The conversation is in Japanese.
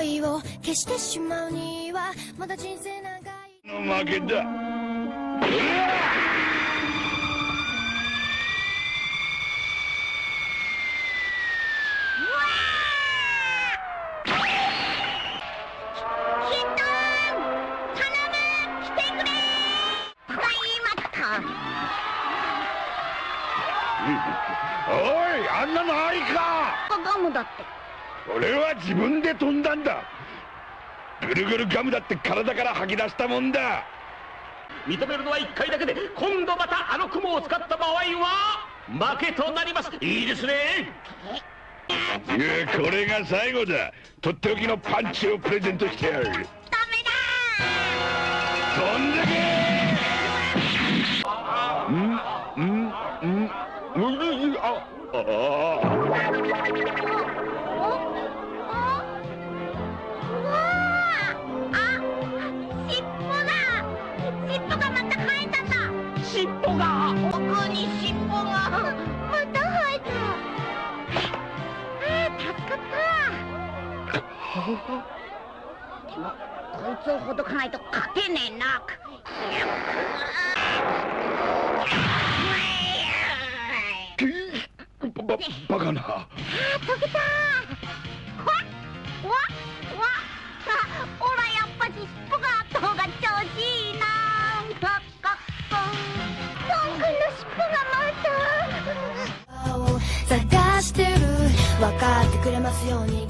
思いを消してしまうにはまだ人生長い。の負けだおいあんなのありか。ガムだって俺は自分で飛んだんだ。ぐるぐるガムだって体から吐き出したもんだ。認めるのは1回だけで今度またあの雲を使った場合は負けとなります。いいですね。いやこれが最後だとっておきのパンチをプレゼントしてやる。ダメだ飛んでけん。ん。ん。うん。ああ尻尾が奥に尻尾がまた生えたあ助かったでもこいつをほどかないと勝てねえなババカなあ溶けたわわわおらやっぱし尻尾があった方が調子いいなかっかかトン君の尻尾がまた探してる分かってくれますように